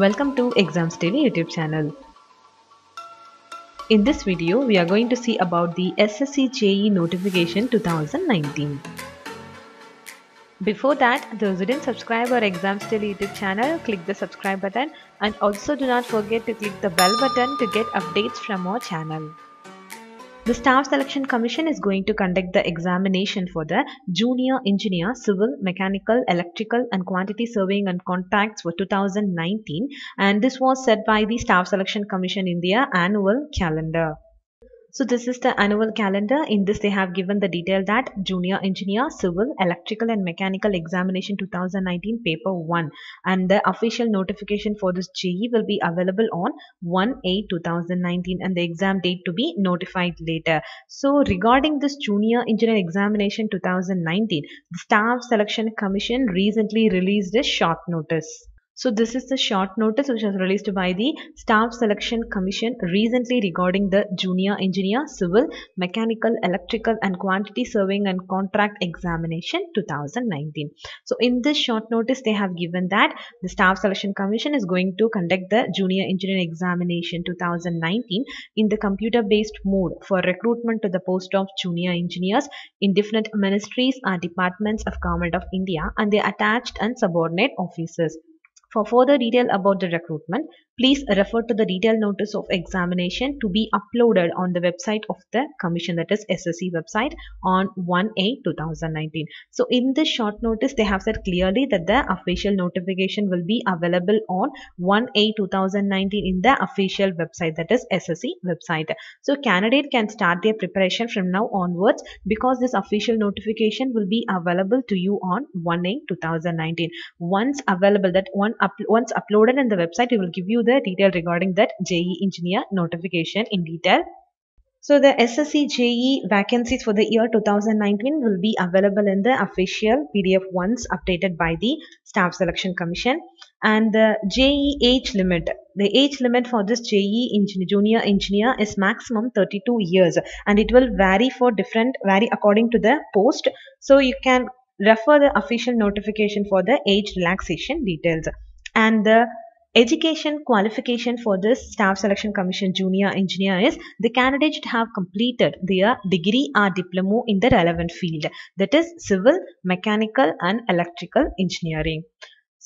Welcome to Exams Daily YouTube channel. In this video, we are going to see about the SSC JE notification 2019. Before that, those who didn't subscribe our Exams Daily YouTube channel, click the subscribe button and also do not forget to click the bell button to get updates from our channel. The Staff Selection Commission is going to conduct the examination for the Junior Engineer Civil, Mechanical, Electrical and Quantity Surveying and Contracts for 2019 and this was set by the Staff Selection Commission in their annual calendar. So this is the annual calendar. In this they have given the detail that Junior Engineer Civil Electrical and Mechanical Examination 2019 paper 1 and the official notification for this JE will be available on 1-8-2019 and the exam date to be notified later. So regarding this Junior Engineer Examination 2019, the Staff Selection Commission recently released a short notice. So this is the short notice which was released by the Staff Selection Commission recently regarding the Junior Engineer Civil, Mechanical, Electrical and Quantity Surveying and Contract Examination 2019. So in this short notice they have given that the Staff Selection Commission is going to conduct the Junior Engineer Examination 2019 in the computer based mode for recruitment to the post of Junior Engineers in different ministries or departments of Government of India and their attached and subordinate offices. For further detail about the recruitment, please refer to the detailed notice of examination to be uploaded on the website of the commission that is SSC website on 1-8-2019. So in this short notice they have said clearly that the official notification will be available on 1-8-2019 in the official website that is SSC website. So candidate can start their preparation from now onwards because this official notification will be available to you on 1-8-2019. Once available that one up, once uploaded in the website it will give you the detail regarding that JE engineer notification in detail. So the SSC JE vacancies for the year 2019 will be available in the official PDF once updated by the Staff Selection Commission. And the JE age limit, the age limit for this JE engineer, junior engineer is maximum 32 years and it will vary for different, vary according to the post. So you can refer the official notification for the age relaxation details. And the Education qualification for this Staff Selection Commission Junior Engineer is the candidate should have completed their degree or diploma in the relevant field that is civil, mechanical and electrical engineering.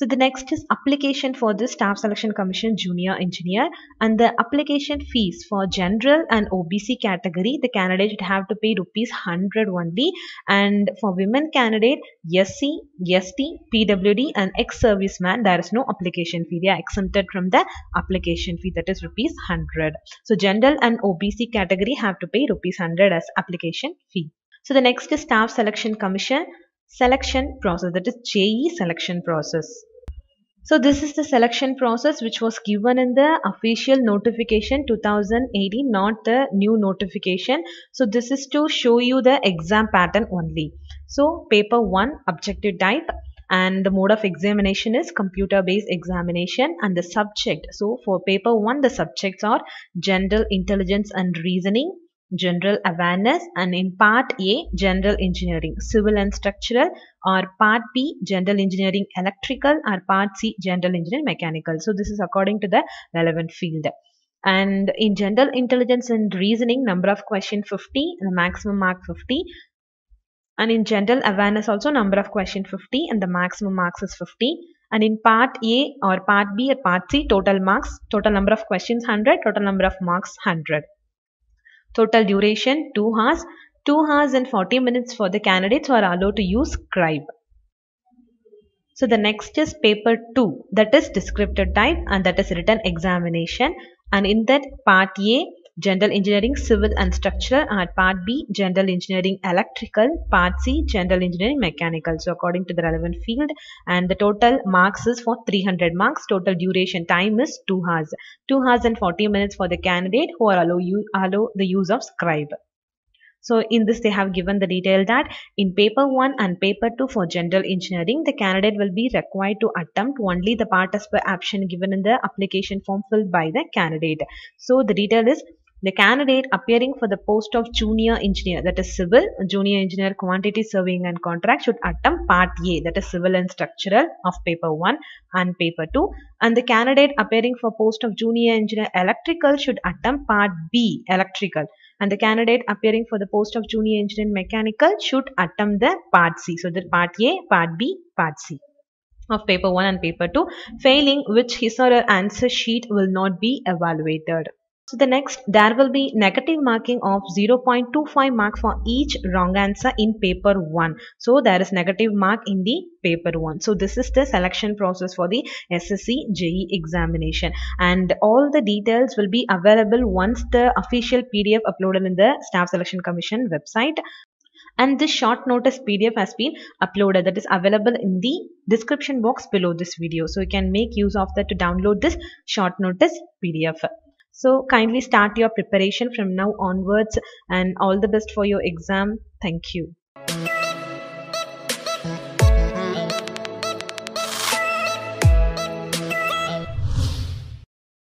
So the next is application for the Staff Selection Commission Junior Engineer and the application fees for general and OBC category the candidate should have to pay rupees 100 only and for women candidate SC, ST, PWD and ex-serviceman there is no application fee they are exempted from the application fee that is rupees 100. So general and OBC category have to pay rupees 100 as application fee. So the next is Staff Selection Commission selection process that is JE selection process. So this is the selection process which was given in the official notification 2018 not the new notification. So this is to show you the exam pattern only. So paper 1 objective type and the mode of examination is computer based examination and the subject. So for paper 1 the subjects are general intelligence and reasoning general awareness and in part A general engineering civil and structural or part B general engineering electrical or part C general engineering mechanical. So this is according to the relevant field. And in general intelligence and reasoning number of question 50 the maximum mark 50 and in general awareness also number of question 50 and the maximum marks is 50 and in part A or part B or part C total marks total number of questions 100 total number of marks 100 Total duration 2 hours. 2 hours and 40 minutes for the candidates who are allowed to use scribe. So the next is paper 2 that is descriptive type and that is written examination and in that part A general engineering civil and structural and part B general engineering electrical part C general engineering mechanical. So according to the relevant field and the total marks is for 300 marks. Total duration time is 2 hours. 2 hours and 40 minutes for the candidate who are allow you allow the use of scribe. So in this they have given the detail that in paper 1 and paper 2 for general engineering the candidate will be required to attempt only the part as per option given in the application form filled by the candidate. So the detail is the candidate appearing for the post of junior engineer that is civil junior engineer quantity surveying and contract should attempt part A that is civil and structural of paper 1 and paper 2 and the candidate appearing for post of junior engineer electrical should attempt part B electrical. And the candidate appearing for the post of junior engineer mechanical should attempt the part C. So the part A part B part C of paper 1 and paper 2 failing which his or her answer sheet will not be evaluated so the next, there will be negative marking of 0.25 mark for each wrong answer in paper 1. So there is negative mark in the paper 1. So this is the selection process for the SSC JEE examination. And all the details will be available once the official PDF uploaded in the Staff Selection Commission website. And this short notice pdf has been uploaded. That is available in the description box below this video. So you can make use of that to download this short notice pdf so kindly start your preparation from now onwards and all the best for your exam. Thank you.